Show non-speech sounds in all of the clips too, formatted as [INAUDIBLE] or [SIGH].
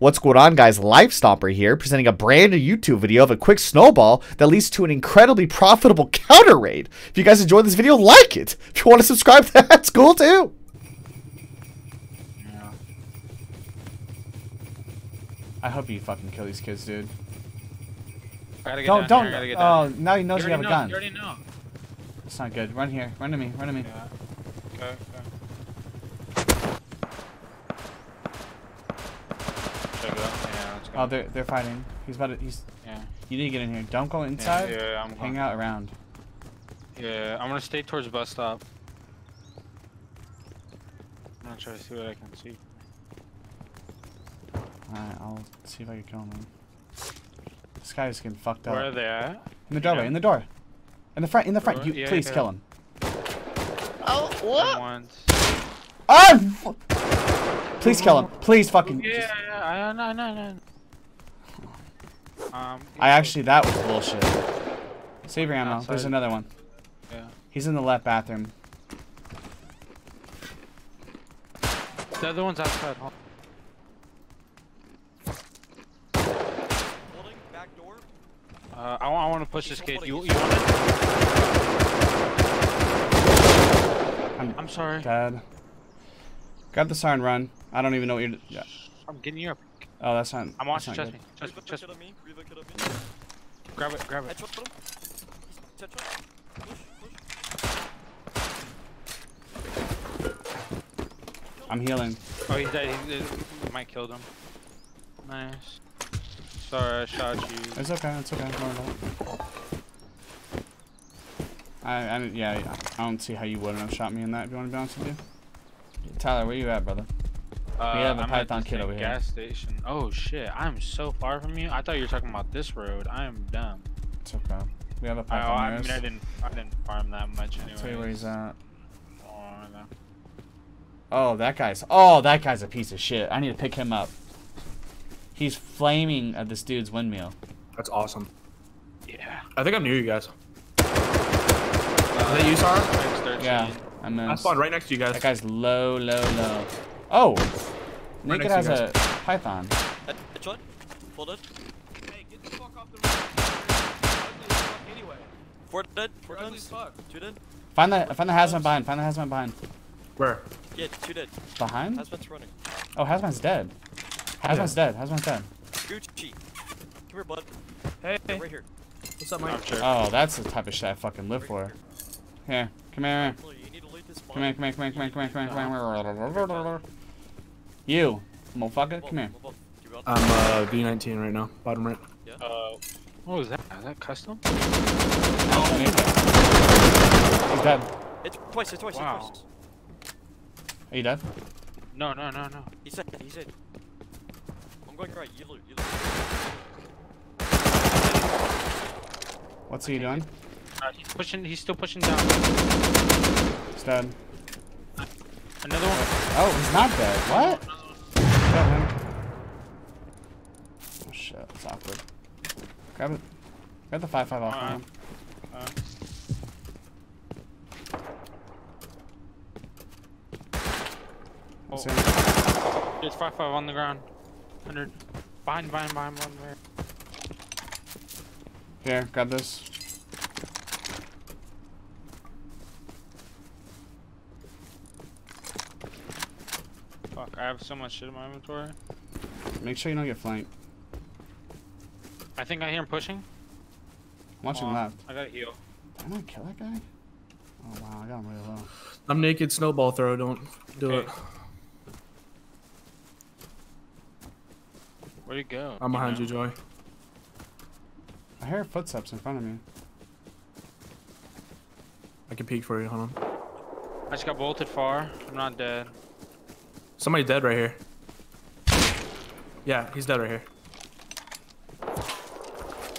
What's going on guys, Lifestomper here, presenting a brand new YouTube video of a quick snowball that leads to an incredibly profitable [LAUGHS] counter raid. If you guys enjoyed this video, like it. If you want to subscribe, [LAUGHS] that's cool too. Yeah. I hope you fucking kill these kids, dude. I gotta get Don't, down don't. here, I gotta get Oh, down here. now he knows you, have already a gun. You already know. It's not good. Run here. Run to me. Run to me. Yeah. Okay, okay. Check it out. Yeah, let's go. Oh, they're they're fighting. He's about to. He's. yeah. You need to get in here. Don't go inside. yeah, yeah, I'm Hang going. out around. Yeah, I'm gonna stay towards the bus stop. I'm gonna try to see what I can see. Alright, I'll see if I can kill him. This guy is getting fucked up. Where are they at? In the doorway. know? In the door. In the front. In the front. You Yeah, please yeah. kill him. Oh, what? ones. Oh! Ah, please kill him. Please fucking. Yeah, yeah, yeah, I know, I know, I know. Um, I actually. That was bullshit. Save your ammo. There's another one. Yeah. He's in the left bathroom. The other one's outside. Hold- Holding back door. Uh, I, want, I want to push He's this kid. You, you want it? I'm I'm sorry. Dad. Grab the siren, run. I don't even know what you're. Yeah. I'm getting you up. Oh, that's not. I'm watching. Trust me. Trust me. Trust me. me. Relook at me. Grab it. Grab it. Headshot him. Headshot. Push, push. I'm healing. Oh, he's dead. He's, he might killed him. Nice. Sorry, I shot you. It's okay. It's okay. Worry. I, I, didn't- yeah, I don't see how you wouldn't have shot me in that. If you want to be honest with you, Tyler, where you at, brother? Uh, have a I'm Python kid same over here. Gas station. Oh shit! I'm so far from you. I thought you were talking about this road. I am dumb. It's okay. We have a python I near mean, I didn't. I didn't farm that much anyway. Tell you where he's at. Oh. Oh, that guy's. Oh, that guy's a piece of shit. I need to pick him up. He's flaming at this dude's windmill. That's awesome. Yeah. I think I'm near you guys. Uh, Is that you, Sarah? Max 13. Yeah, I I spawned right next to you guys. That guy's low, low, low. Oh, Naked next has to you a python. Headshot. Full dead. Hey, get the fuck off the road. Ugly as fuck anyway. Four dead. Four You're dead. ugly as fuck. Two dead. Find the find the hazmat behind. Find the hazmat behind. Where? Yeah, two dead. Behind? Hazmat's running. Oh, hazmat's dead. Hazmat's dead. Hazmat's dead. Gucci. Come here, bud. Hey, Yeah, right here. What's up, I'm Mike? Oh, that's the type of shit I fucking live for. Here, come here. Careful, You need to Come here, come here, come here, come here, come here, come here, come here, come here. You, motherfucker, come here. I'm uh, V19 right now, bottom right. Uh, what was that? Is that custom? He's dead. It's twice, it's twice, Wow. it's twice. Are you dead? No, no, no, no. He's dead, he's dead. I'm going right, you loot, you loot. What's he doing? Uh, he's pushing. He's still pushing down. He's dead. Another one. Oh, he's not dead. What? Kill him. Oh shit, it's awkward. Grab it. Grab the 5-5 off Uh, him. Let's oh. There's five five on the ground. Hundred. Behind, behind, behind, one there. Here, grab this. Fuck! I have so much shit in my inventory. Make sure you don't get flanked. I think I hear him pushing. I'm watching Hold left. I gotta heal. Did I not kill that guy? Oh wow, I got him really low. I'm naked, snowball throw, don't do Okay. it. Where'd he go? I'm behind know? you, Joy. I hear footsteps in front of me. I can peek for you, hold on. I just got bolted far. I'm not dead. Somebody dead right here. Yeah, he's dead right here.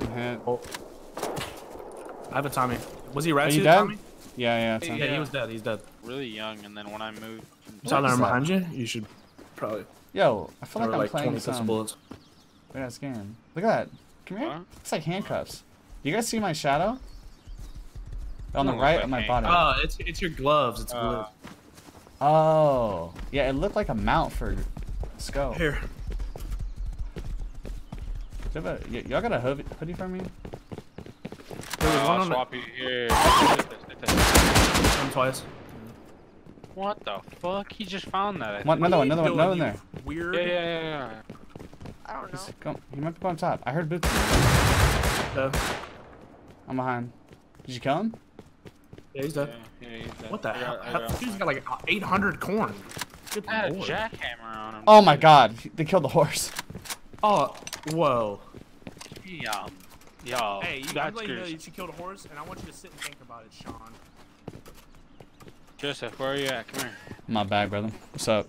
I'm hit. Oh. I have a Tommy. Was he red Are you dead? Tommy? Yeah, yeah, it's Yeah. Yeah, he was dead, he's dead. Really young, and then when I moved, Tyler, is I'm that? behind you. You should probably Yo, I feel like I'm like playing 20 pistol some bullets. weird ass game. Look at that. Come here. What? It's like handcuffs. Do you guys see my shadow? On the right like of my handcuffs. body. Oh, it's it's your gloves. It's Uh, Oh, yeah, it looked like a mount for a scope. blue. Here. Do you have a- y- Y'all got a hoodie, hoodie for me? There was Uh, one I'll on the- swap you here. Take this. One twice. What the fuck? He just found that. One, another one, another one, another one there. Weird. Yeah, yeah, yeah, yeah. I don't know. He's, come, he might be on top. I heard boots. Uh, I'm behind. Did you kill him? Yeah, he's dead. Yeah, yeah, he's dead. What the hell? got- I got- He's got like 800 corn. Good I had a jackhammer on him. Oh my god, they killed the horse. [LAUGHS] Oh, whoa. Yeah. Yo, Hey, you, I'm you know that you killed a horse, and I want you to sit and think about it, Sean. Joseph, where are you at? Come here. My bad, brother. What's up?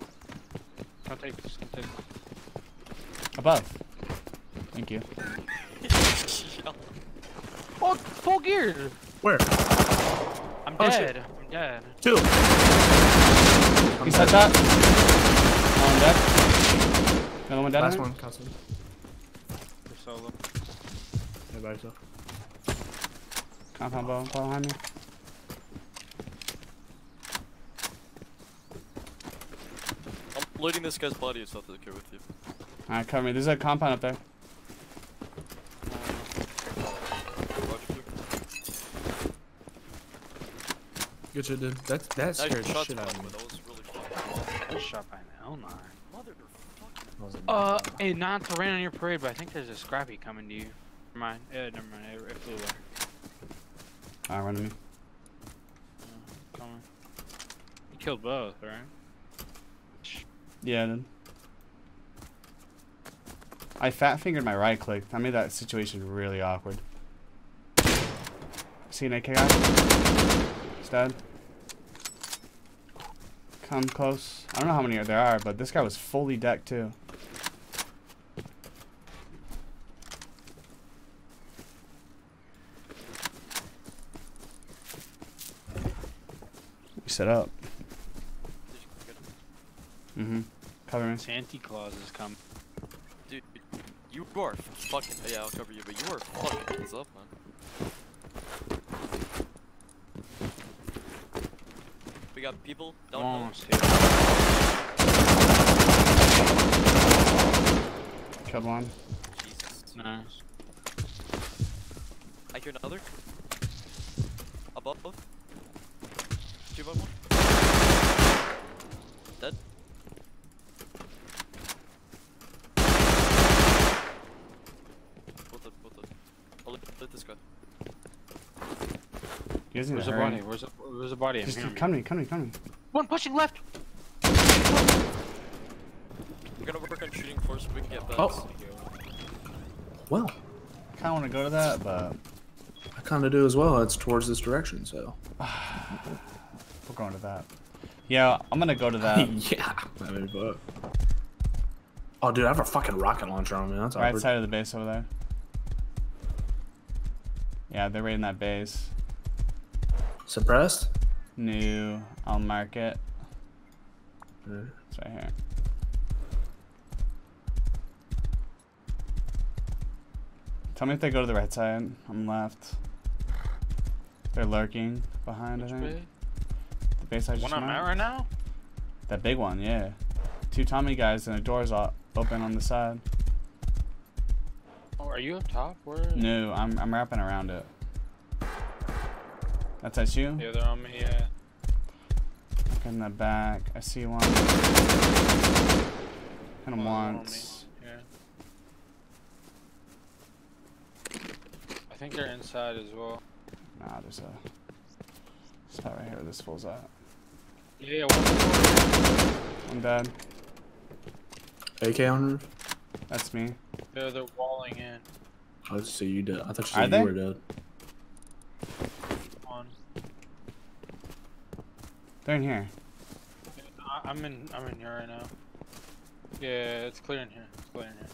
Come take this. Come take this. Above. Thank you. [LAUGHS] Oh, full gear. Where? I'm Oh, shit. dead. I'm dead. Two. He's headshot. One dead. Another one dead. Last on it? one, custody. For solo. Hey, by yourself. Compound bow behind me. I'm looting this guy's body if that's okay with you. Alright, cover me. There's a compound up there. Good shit, dude. That, that Nice scared the shit out of me. that was really fun. Good shot by L9. Motherfucker. That was a- Uh, hey, not to rain on your parade, but I think there's a scrappy coming to you. Never mind. Yeah, never mind. It, it flew away. Alright, run to me. Uh, coming. You killed both, right? Yeah, dude. I fat fingered my right click. That made that situation really awkward. See an AK guy? He's dead. Come close. I don't know how many there are, but this guy was fully decked too. We set up. Mm-hmm. Cover me. Santa Claus is coming. Dude, you are fucking. Yeah, I'll cover you, but you are fucking up, man. Got people down below. Almost here. Killed one. Jesus. Nice. I hear another. Above. Two above one. Dead. Both dead, both dead. I'll let, let this guy. You guys need Where's to the hurry. Where's the, where's a body? I'm Just hearing come to me, come to me, come to me. One pushing left. We're gonna work on shooting first so we can get back. Oh. Well, I Kinda wanna go to that, but I kind of do as well. It's towards this direction, so. [SIGHS] we're going to that. Yeah, I'm gonna go to that. [LAUGHS] yeah. I mean, but. Oh, dude, I have a fucking rocket launcher on me. That's right awkward. side of the base over there. Yeah, they're right in that base. Suppressed? New, I'll mark it. Yeah. It's right here. Tell me if they go to the right side. I'm left. They're lurking behind, Which I think. way? The base I just One I'm at right now? That big one, yeah. Two Tommy guys and the door's o- open on the side. Oh, are you up top? Where? No, I'm I'm wrapping around it. That's at you? Yeah, they're on me. Yeah. Look in the back. I see one. Hit him Oh, they're on once. Yeah. I think they're inside as well. Nah, there's a spot right here where this fool's at. Yeah, yeah. One, I'm dead. AK on roof? That's me. they're they're walling in. I was see you dead. I thought you Are said they? you were dead. On. They're in here. I'm in. I'm in here right now. Yeah, it's clear in here. It's clear in here.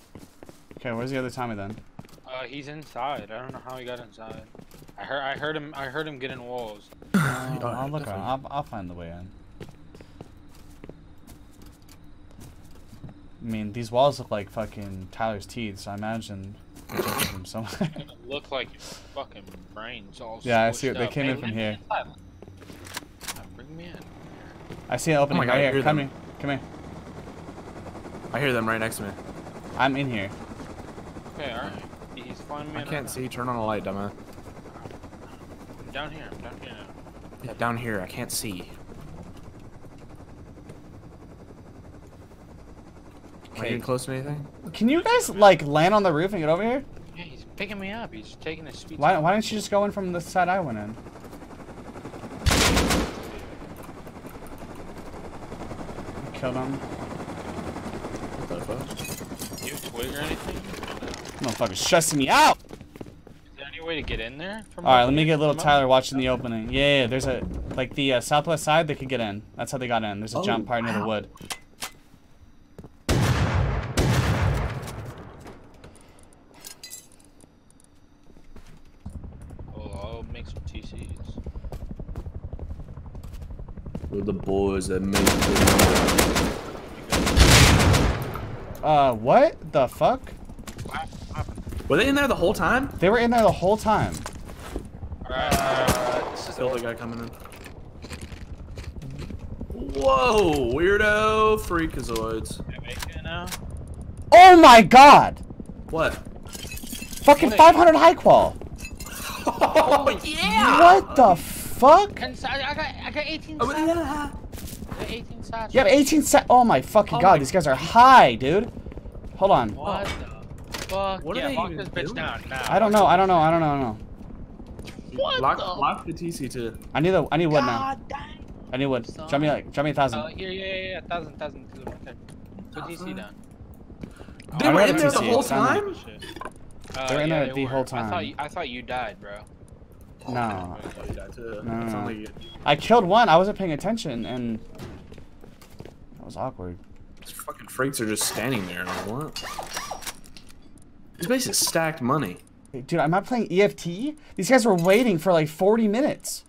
Okay, where's the other Tommy then? Uh, he's inside. I don't know how he got inside. I heard. I heard him. I heard him get in walls. Oh, [LAUGHS] I'll look. I'll, I'll find the way in. I mean, these walls look like fucking Tyler's teeth, so I imagine they took it from somewhere. It looked like fucking brains all. [LAUGHS] Yeah, I see it. They came in from here. inside. Uh, Bring me in. I see it opening oh my God, right I here. hear Come them. here. Come here. I hear them right next to me. I'm in here. Okay, alright. He's flying me. I can't see. Turn on a light, dumbass. I'm down here. I'm down here. Yeah, down here. I can't see. Am I Okay. getting close to anything? Can you guys like land on the roof and get over here? Yeah, he's picking me up. He's taking a sweet. Why, time. why didn't you just go in from the side I went in? Killed him. What the fuck? You have twig or anything? Motherfucker's stressing me out. Is there any way to get in there? All right, let me here? get little Come up? Tyler watching the opening. Yeah, yeah, there's a like the uh, southwest side. They could get in. That's how they got in. There's a Oh, jump part near the wood. Oh, make some TCs. We're the boys that make Uh, what the fuck? Were they in there the whole time? They were in there the whole time. Alright, alright, this is Kill the guy coming in. Whoa, weirdo freakazoids. Jamaica. Oh my god! What? Fucking 500 high qual. [LAUGHS] Oh yeah! What the fuck? I I got I got 18 Oh, yeah. I 18 shots. You have 18 set. Oh my fucking Oh god, my- these guys are high, dude. Hold on. What the fuck? What are yeah, they lock even this bitch doing? down now. I don't know. I don't know. I don't know. I don't know. What Lock, the? lock the TC too. I need the. I need wood now. God dang. I need wood. Drop me like. Drop me a thousand. Uh, here, yeah, yeah, yeah, thousand, thousand, two, okay. Put TC down. They were in there the whole it's down there. time? Uh, They were in yeah, there the were. whole I thought time. you, I thought you died, bro. Oh, no. Oh, you died too. No, no, It's no. I killed one. I wasn't paying attention, and that was awkward. These fucking freaks are just standing there. Like, what? This base is stacked money. Hey, Dude, am I playing EFT? These guys were waiting for like 40 minutes.